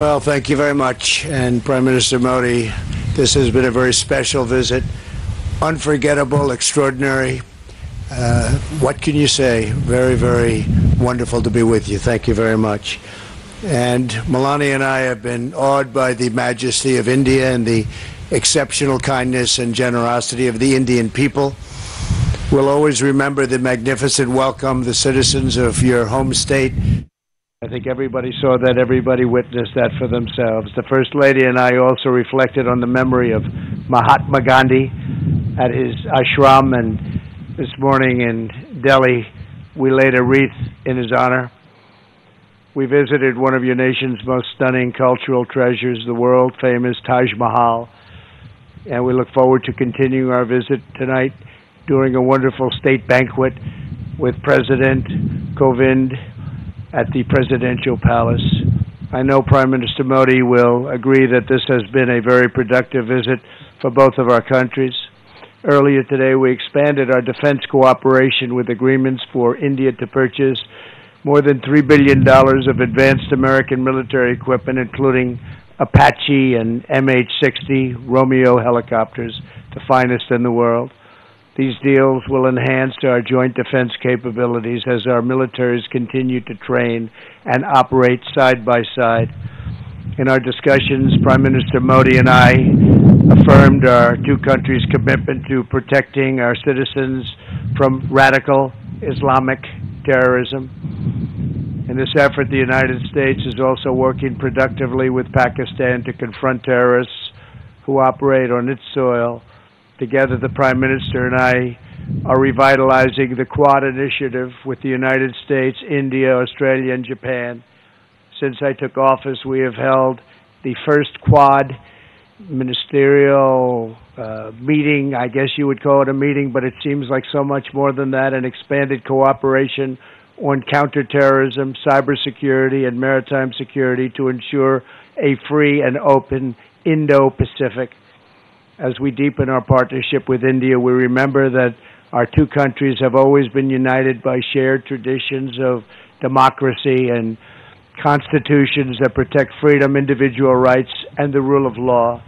Well, thank you very much. And Prime Minister Modi, this has been a very special visit. Unforgettable, extraordinary. Uh, what can you say? Very, very wonderful to be with you. Thank you very much. And Melania and I have been awed by the majesty of India and the exceptional kindness and generosity of the Indian people. We'll always remember the magnificent welcome the citizens of your home state I think everybody saw that, everybody witnessed that for themselves. The First Lady and I also reflected on the memory of Mahatma Gandhi at his ashram, and this morning in Delhi, we laid a wreath in his honor. We visited one of your nation's most stunning cultural treasures, the world famous Taj Mahal, and we look forward to continuing our visit tonight during a wonderful state banquet with President Kovind at the presidential palace. I know Prime Minister Modi will agree that this has been a very productive visit for both of our countries. Earlier today, we expanded our defense cooperation with agreements for India to purchase more than $3 billion of advanced American military equipment, including Apache and MH 60 Romeo helicopters, the finest in the world. These deals will enhance our joint defense capabilities as our militaries continue to train and operate side by side. In our discussions, Prime Minister Modi and I affirmed our two countries' commitment to protecting our citizens from radical Islamic terrorism. In this effort, the United States is also working productively with Pakistan to confront terrorists who operate on its soil Together, the Prime Minister and I are revitalizing the Quad initiative with the United States, India, Australia, and Japan. Since I took office, we have held the first Quad ministerial uh, meeting. I guess you would call it a meeting, but it seems like so much more than that an expanded cooperation on counterterrorism, cybersecurity, and maritime security to ensure a free and open Indo Pacific as we deepen our partnership with India, we remember that our two countries have always been united by shared traditions of democracy and constitutions that protect freedom, individual rights, and the rule of law.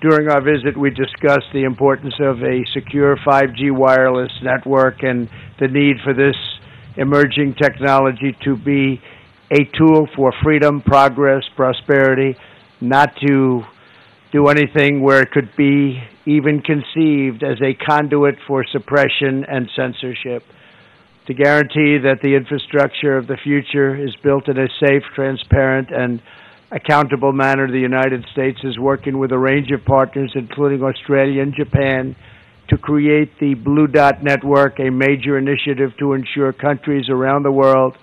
During our visit, we discussed the importance of a secure 5G wireless network and the need for this emerging technology to be a tool for freedom, progress, prosperity, not to do anything where it could be even conceived as a conduit for suppression and censorship. To guarantee that the infrastructure of the future is built in a safe, transparent, and accountable manner, the United States is working with a range of partners, including Australia and Japan, to create the Blue Dot Network, a major initiative to ensure countries around the world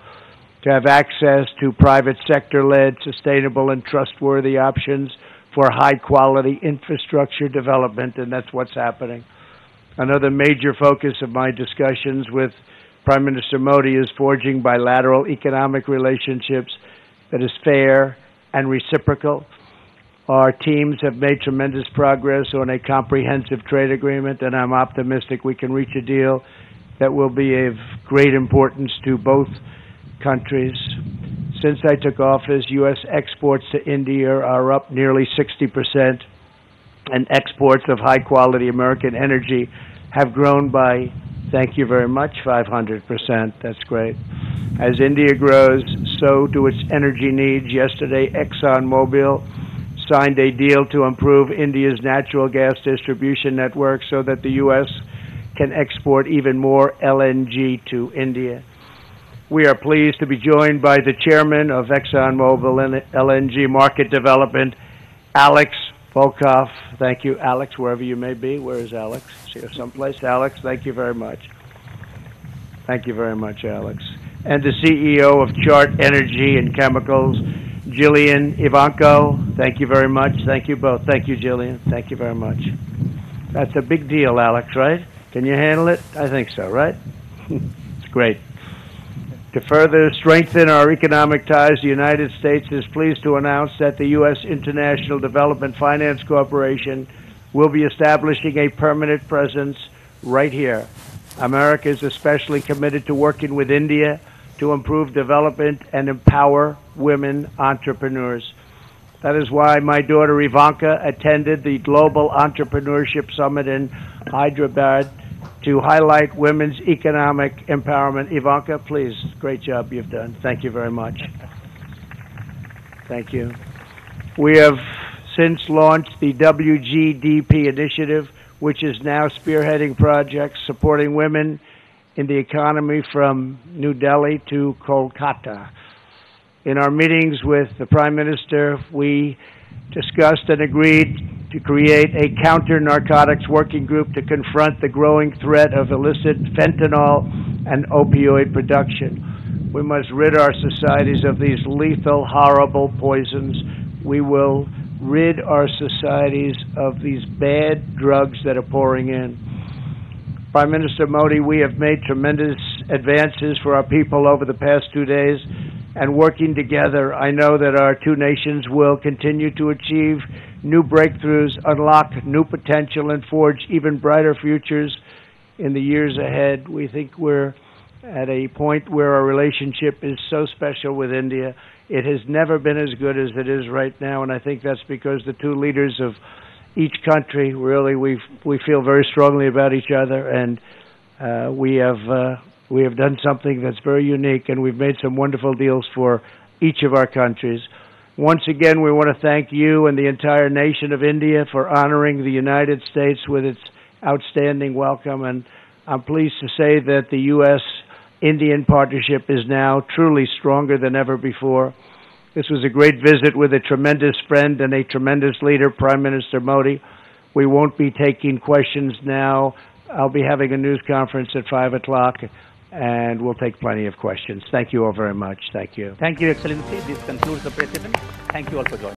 to have access to private sector led, sustainable, and trustworthy options for high quality infrastructure development, and that's what's happening. Another major focus of my discussions with Prime Minister Modi is forging bilateral economic relationships that is fair and reciprocal. Our teams have made tremendous progress on a comprehensive trade agreement, and I'm optimistic we can reach a deal that will be of great importance to both countries since I took office, U.S. exports to India are up nearly 60%, and exports of high quality American energy have grown by, thank you very much, 500%. That's great. As India grows, so do its energy needs. Yesterday, ExxonMobil signed a deal to improve India's natural gas distribution network so that the U.S. can export even more LNG to India. We are pleased to be joined by the chairman of ExxonMobil LNG Market Development, Alex Volkov. Thank you, Alex, wherever you may be. Where is Alex? Here someplace? Alex, thank you very much. Thank you very much, Alex. And the CEO of Chart Energy and Chemicals, Jillian Evanko. Thank you very much. Thank you both. Thank you, Jillian. Thank you very much. That's a big deal, Alex, right? Can you handle it? I think so, right? it's great. To further strengthen our economic ties, the United States is pleased to announce that the U.S. International Development Finance Corporation will be establishing a permanent presence right here. America is especially committed to working with India to improve development and empower women entrepreneurs. That is why my daughter Ivanka attended the Global Entrepreneurship Summit in Hyderabad to highlight women's economic empowerment. Ivanka, please, great job you've done. Thank you very much. Thank you. We have since launched the WGDP initiative, which is now spearheading projects supporting women in the economy from New Delhi to Kolkata. In our meetings with the Prime Minister, we discussed and agreed to create a counter narcotics working group to confront the growing threat of illicit fentanyl and opioid production. We must rid our societies of these lethal, horrible poisons. We will rid our societies of these bad drugs that are pouring in. Prime Minister Modi, we have made tremendous advances for our people over the past two days, and working together, I know that our two nations will continue to achieve new breakthroughs, unlock new potential, and forge even brighter futures in the years ahead. We think we're at a point where our relationship is so special with India. It has never been as good as it is right now, and I think that's because the two leaders of each country really we we feel very strongly about each other, and uh, we have uh, we have done something that's very unique, and we've made some wonderful deals for each of our countries. Once again, we want to thank you and the entire nation of India for honoring the United States with its outstanding welcome, and I'm pleased to say that the U.S. Indian partnership is now truly stronger than ever before. This was a great visit with a tremendous friend and a tremendous leader, Prime Minister Modi. We won't be taking questions now. I'll be having a news conference at 5 o'clock, and we'll take plenty of questions. Thank you all very much. Thank you. Thank you, Excellency. This concludes the press event. Thank you all for joining.